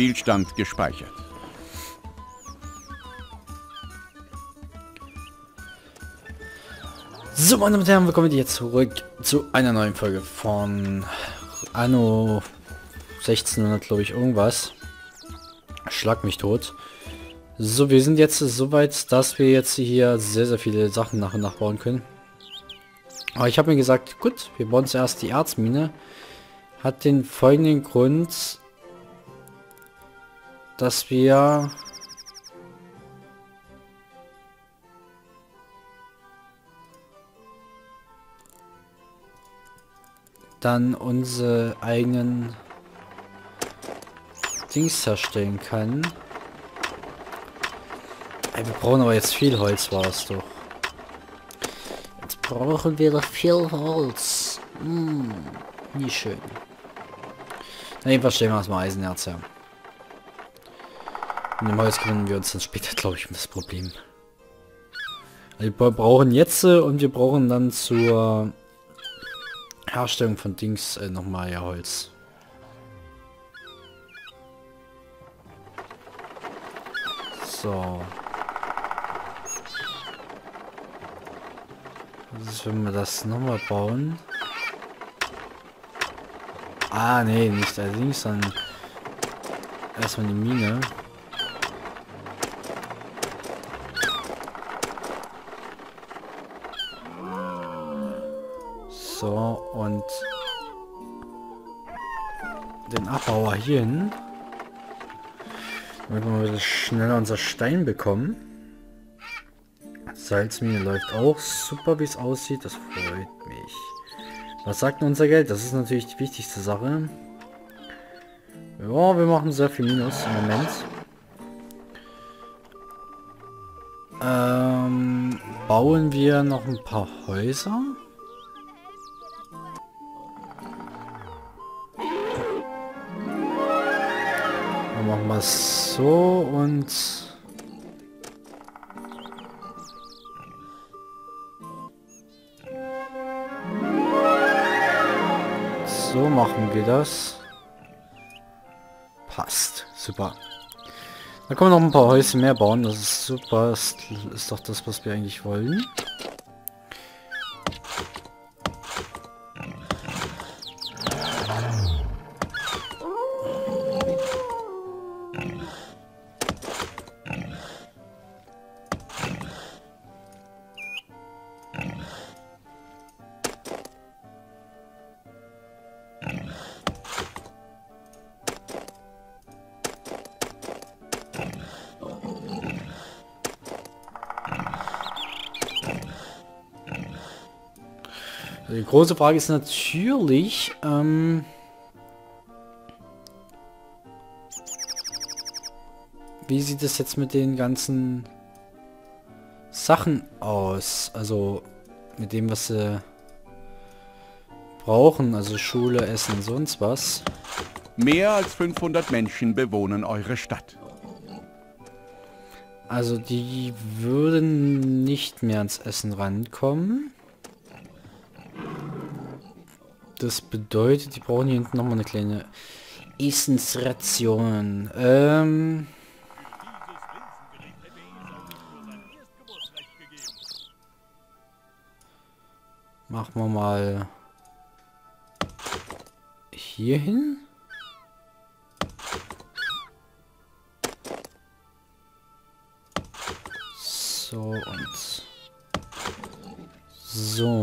Spielstand gespeichert. So, meine Damen und Herren, willkommen hier zurück zu einer neuen Folge von Anno 1600, glaube ich, irgendwas. Schlag mich tot. So, wir sind jetzt so weit, dass wir jetzt hier sehr, sehr viele Sachen nach und nach bauen können. Aber ich habe mir gesagt, gut, wir bauen zuerst die Erzmine. Hat den folgenden Grund, dass wir dann unsere eigenen Dings herstellen kann. Ey, wir brauchen aber jetzt viel Holz, war es doch. Jetzt brauchen wir doch viel Holz. Hm, nie schön. Na, jedenfalls stellen wir erstmal Eisenerz her. Mit dem Holz können wir uns dann später, glaube ich, um das Problem. Also wir brauchen jetzt äh, und wir brauchen dann zur Herstellung von Dings äh, nochmal ja Holz. So. Ist, wenn wir das nochmal bauen? Ah, nee, nicht allerdings, dann erstmal die Mine. So, und den Abbauer hier hin. Damit wir schneller unser Stein bekommen. Salzmine läuft auch super, wie es aussieht. Das freut mich. Was sagt unser Geld? Das ist natürlich die wichtigste Sache. Ja, wir machen sehr viel Minus im Moment. Ähm, bauen wir noch ein paar Häuser? Machen wir es so und... So machen wir das. Passt. Super. Da können wir noch ein paar Häuser mehr bauen. Das ist super. Das ist doch das, was wir eigentlich wollen. Die große Frage ist natürlich, ähm, wie sieht es jetzt mit den ganzen Sachen aus? Also mit dem, was sie brauchen, also Schule, Essen, sonst was. Mehr als 500 Menschen bewohnen eure Stadt. Also die würden nicht mehr ans Essen rankommen. Das bedeutet, die brauchen hier hinten nochmal eine kleine Essensration. Ähm... Machen wir mal hier hin. So und so.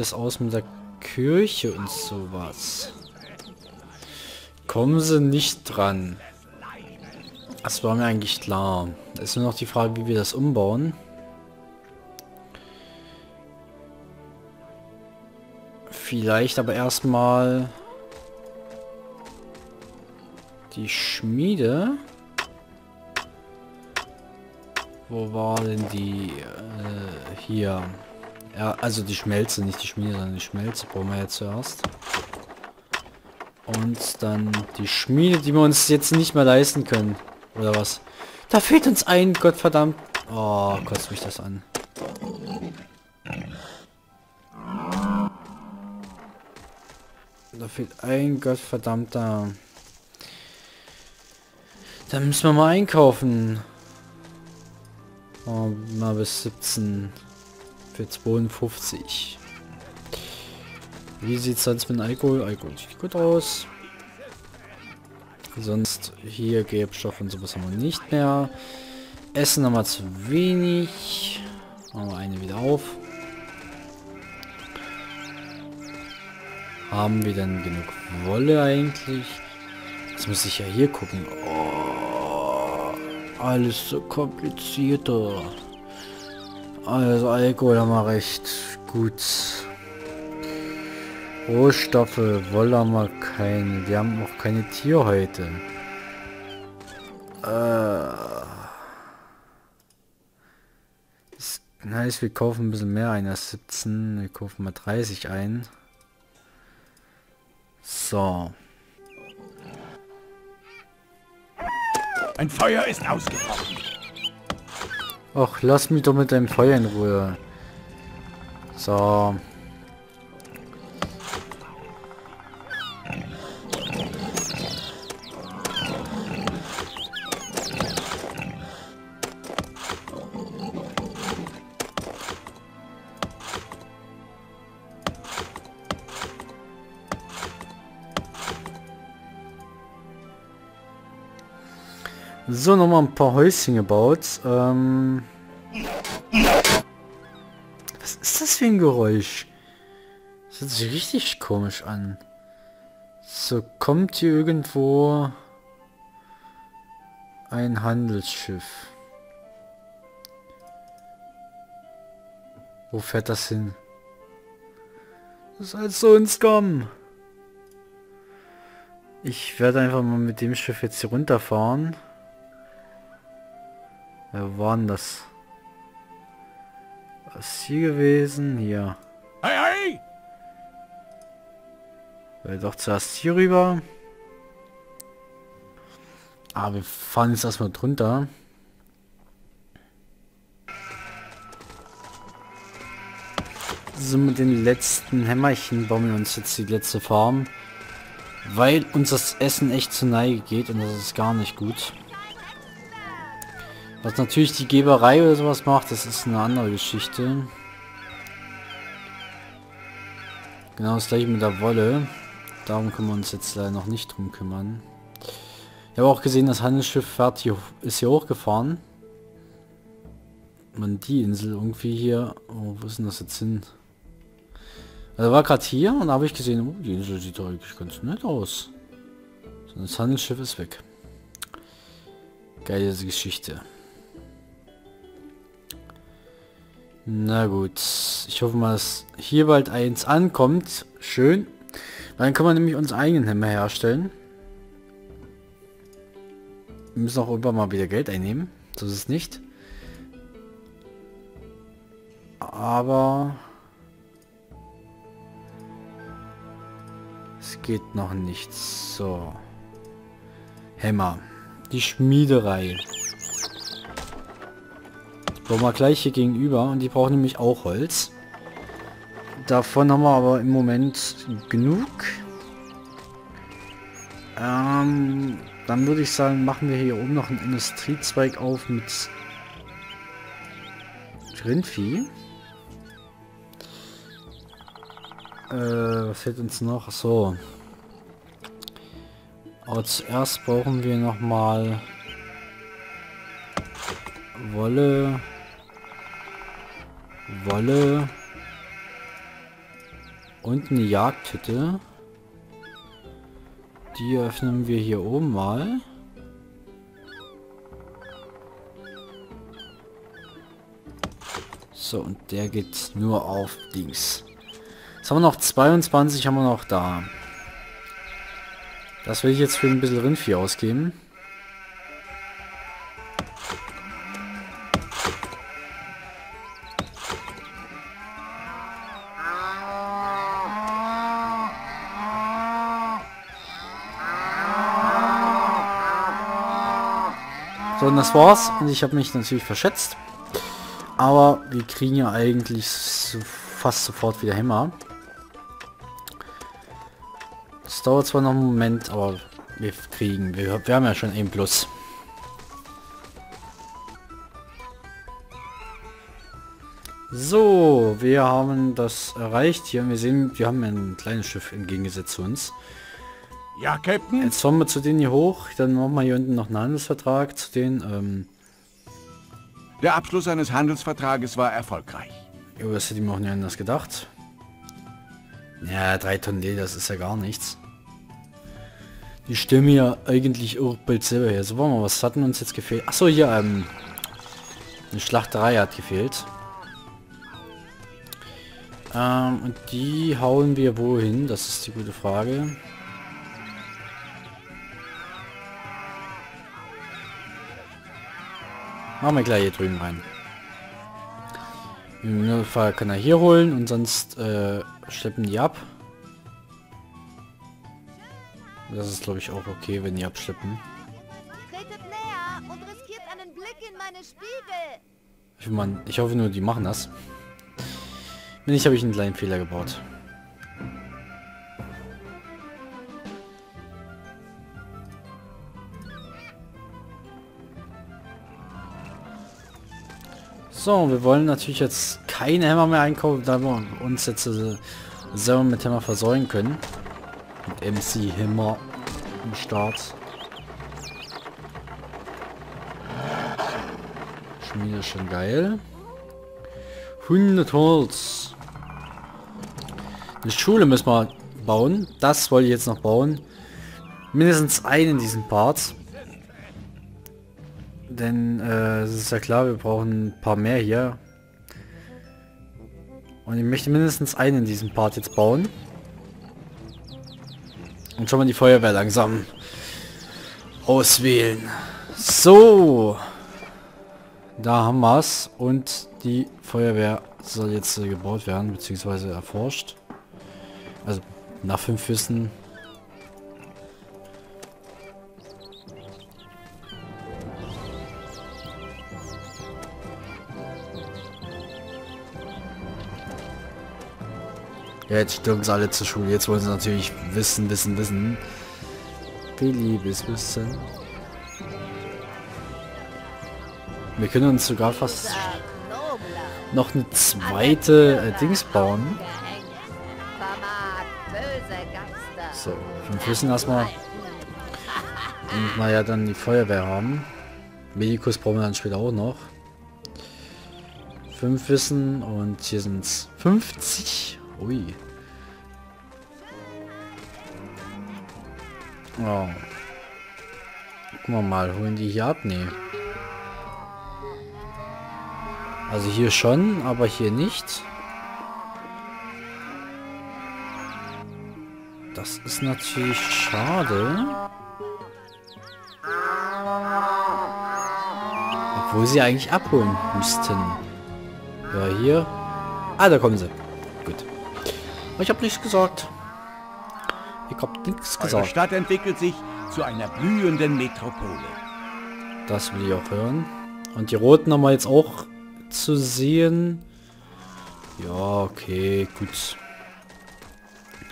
Das aus mit der Kirche und sowas? Kommen sie nicht dran. Das war mir eigentlich klar. Es ist nur noch die Frage, wie wir das umbauen. Vielleicht aber erstmal die Schmiede. Wo war denn die? Äh, hier. Ja, also die Schmelze, nicht die Schmiede, sondern die Schmelze brauchen wir jetzt zuerst. Und dann die Schmiede, die wir uns jetzt nicht mehr leisten können. Oder was? Da fehlt uns ein, Gottverdammt. Oh, kotzt mich das an. Da fehlt ein Gottverdammter. Dann müssen wir mal einkaufen. Oh, mal bis 17 für 52. Wie sieht es sonst mit Alkohol? Alkohol sieht gut aus. Sonst hier Gelbstoff und sowas haben wir nicht mehr. Essen haben wir zu wenig. Machen wir eine wieder auf. Haben wir denn genug Wolle eigentlich? Jetzt muss ich ja hier gucken. Oh, alles so komplizierter. Also Alkohol haben wir recht gut. Rohstoffe, Wolle haben wir keine. Wir haben auch keine Tierhäute. Äh. Das heißt, wir kaufen ein bisschen mehr ein als 17. Wir kaufen mal 30 ein. So. Ein Feuer ist ausgebrochen. Ach, lass mich doch mit deinem Feuer in Ruhe. So. So, nochmal ein paar Häuschen gebaut. Ähm Was ist das für ein Geräusch? Das hört sich richtig komisch an. So, kommt hier irgendwo ein Handelsschiff. Wo fährt das hin? Das soll so ein Scum. Ich werde einfach mal mit dem Schiff jetzt hier runterfahren. Wer war denn das? Was ist hier gewesen? Hier. Hey, hey! Will doch zuerst hier rüber. Ah, wir fahren jetzt erstmal drunter. So mit den letzten Hämmerchen bauen wir uns jetzt die letzte Farm. Weil uns das Essen echt zu Neige geht und das ist gar nicht gut. Was natürlich die Geberei oder sowas macht, das ist eine andere Geschichte. Genau das gleiche mit der Wolle. Darum können wir uns jetzt leider noch nicht drum kümmern. Ich habe auch gesehen, das Handelsschiff fährt hier, ist hier hochgefahren. Man die Insel irgendwie hier. Oh, wo ist denn das jetzt hin? Also war gerade hier und habe ich gesehen, oh, die Insel sieht doch eigentlich ganz nett aus. Das Handelsschiff ist weg. Geile Geschichte. Na gut. Ich hoffe mal, dass hier bald eins ankommt. Schön. Dann kann man nämlich uns eigenen Hämmer herstellen. Wir müssen auch irgendwann mal wieder Geld einnehmen. So ist es nicht. Aber... Es geht noch nichts. So. Hämmer. Die Schmiederei. Bauen wir gleich hier gegenüber und die brauchen nämlich auch Holz. Davon haben wir aber im Moment genug. Ähm, dann würde ich sagen, machen wir hier oben noch einen Industriezweig auf mit Rindvieh. Äh, was fehlt uns noch? So. Aber zuerst brauchen wir noch mal Wolle. Wolle und eine Jagdhütte. Die öffnen wir hier oben mal. So, und der geht nur auf links. Jetzt haben wir noch 22, haben wir noch da. Das will ich jetzt für ein bisschen Rindvieh ausgeben. So, und das war's. Und ich habe mich natürlich verschätzt. Aber wir kriegen ja eigentlich so fast sofort wieder Hämmer. Es dauert zwar noch einen Moment, aber wir kriegen, wir, wir haben ja schon ein Plus. So, wir haben das erreicht hier. Wir sehen, wir haben ein kleines Schiff entgegengesetzt zu uns. Ja, Captain. Jetzt fahren wir zu denen hier hoch. Dann machen wir hier unten noch einen Handelsvertrag zu denen. Ähm, Der Abschluss eines Handelsvertrages war erfolgreich. jo, das hätte ich mir auch nicht anders gedacht. Ja, drei Tonnen Leder, das ist ja gar nichts. Die stimmen ja eigentlich auch bald selber her. So, warte mal, was hatten uns jetzt gefehlt? Achso, hier, ähm, eine Schlachterei hat gefehlt. Ähm, und die hauen wir wohin? Das ist die gute Frage. Machen wir gleich hier drüben rein. Im Notfall kann er hier holen und sonst äh, schleppen die ab. Das ist glaube ich auch okay, wenn die abschleppen. Tretet näher und riskiert einen Blick in meine Spiegel. Ich, mein, ich hoffe nur, die machen das. Wenn nicht, habe ich einen kleinen Fehler gebaut. So, wir wollen natürlich jetzt keine Hämmer mehr einkaufen, da wir uns jetzt äh, selber mit Hämmer versorgen können. Mit MC Hämmer im Start. Schmiede schon geil. 100 Holz. Eine Schule müssen wir bauen. Das wollte ich jetzt noch bauen. Mindestens einen in diesem Part. Denn äh, es ist ja klar, wir brauchen ein paar mehr hier. Und ich möchte mindestens einen in diesem Part jetzt bauen. Und schon mal die Feuerwehr langsam auswählen. So. Da haben wir es. Und die Feuerwehr soll jetzt äh, gebaut werden, beziehungsweise erforscht. Also nach fünf Wissen. Ja, jetzt stürmen sie alle zur Schule. Jetzt wollen sie natürlich wissen, wissen, wissen. Beliebes Wissen. Wir können uns sogar fast noch eine zweite äh, Dings bauen. So, fünf Wissen erstmal. Und mal ja dann die Feuerwehr haben. Medikus brauchen wir dann später auch noch. Fünf Wissen und hier sind es 50. Ui. Oh. Gucken wir mal, holen die hier ab? Nee. Also hier schon, aber hier nicht. Das ist natürlich schade. Obwohl sie eigentlich abholen müssten. Ja, hier. Ah, da kommen sie. Ich habe nichts gesagt. Ich habe nichts gesagt. Stadt entwickelt sich zu einer blühenden Metropole. Das will ich auch hören. Und die Roten haben wir jetzt auch zu sehen. Ja, okay, gut.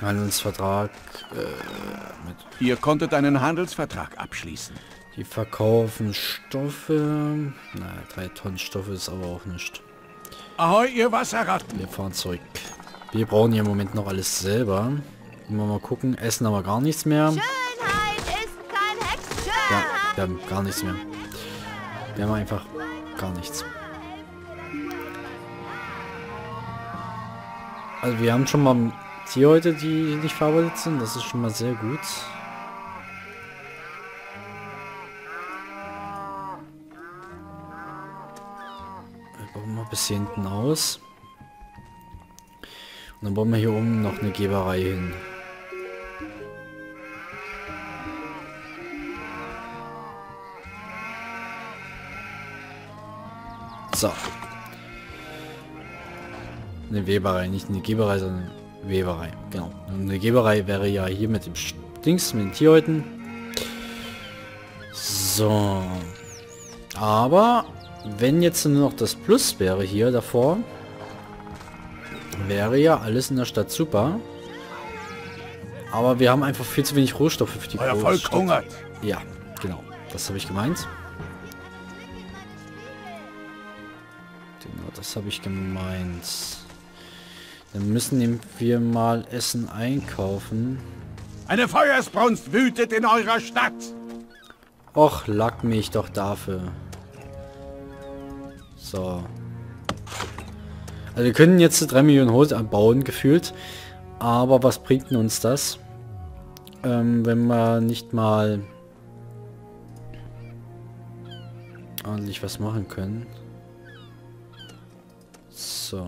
Handelsvertrag äh, mit Ihr konntet einen Handelsvertrag abschließen. Die verkaufen Stoffe. Na, drei Tonnen Stoffe ist aber auch nicht. Ahoi, ihr Wasserratten. Wir fahren zurück. Wir brauchen hier im Moment noch alles selber. Mal mal gucken. Essen haben wir gar nichts mehr. Ja, wir haben gar nichts mehr. Wir haben einfach gar nichts. Also wir haben schon mal Tierhäute, die nicht verarbeitet sind. Das ist schon mal sehr gut. Wir bauen mal bis hier hinten aus. Dann bauen wir hier oben noch eine Geberei hin. So. Eine Weberei, nicht eine Geberei, sondern Weberei. Genau. Und eine Geberei wäre ja hier mit dem Dings, mit den Tierhäuten. So. Aber, wenn jetzt nur noch das Plus wäre hier davor, wäre ja alles in der Stadt super. Aber wir haben einfach viel zu wenig Rohstoffe für die Euer Volk hungert. Ja, genau. Das habe ich gemeint. Genau, das habe ich gemeint. Dann müssen wir mal Essen einkaufen. Eine Feuersbrunst wütet in eurer Stadt. Och, lack mich doch dafür. So. Also wir können jetzt 3 Millionen Hose anbauen, gefühlt. Aber was bringt uns das? Ähm, wenn wir nicht mal ordentlich was machen können. So.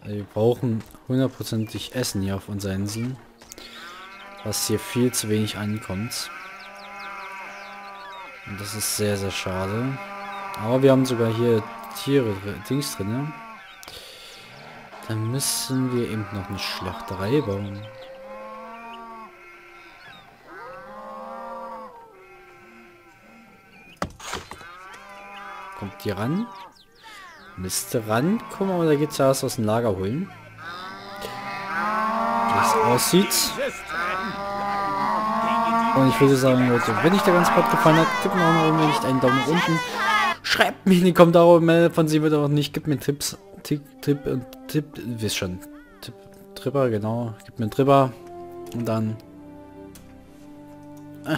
Also wir brauchen hundertprozentig Essen hier auf unserer Insel. Was hier viel zu wenig ankommt. Und das ist sehr, sehr schade. Aber wir haben sogar hier Tiere, Dings drin. Dann müssen wir eben noch eine Schlachterei bauen. Kommt die ran? Müsste rankommen, aber da geht es ja erst aus dem Lager holen. Wie es aussieht. Und ich würde sagen, Leute, wenn euch der ganze Pod gefallen hat, tippt mir auch noch unten nicht einen Daumen unten. Schreibt mir in die Kommentare, mehr von sie wird auch nicht. Gibt mir Tipps. Tipp, Tipp und Tipp. Wisst schon. Tipp, Tripper, genau. Gibt mir einen Tripper. Und dann. Ah.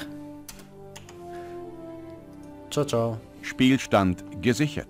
Ciao, ciao. Spielstand gesichert.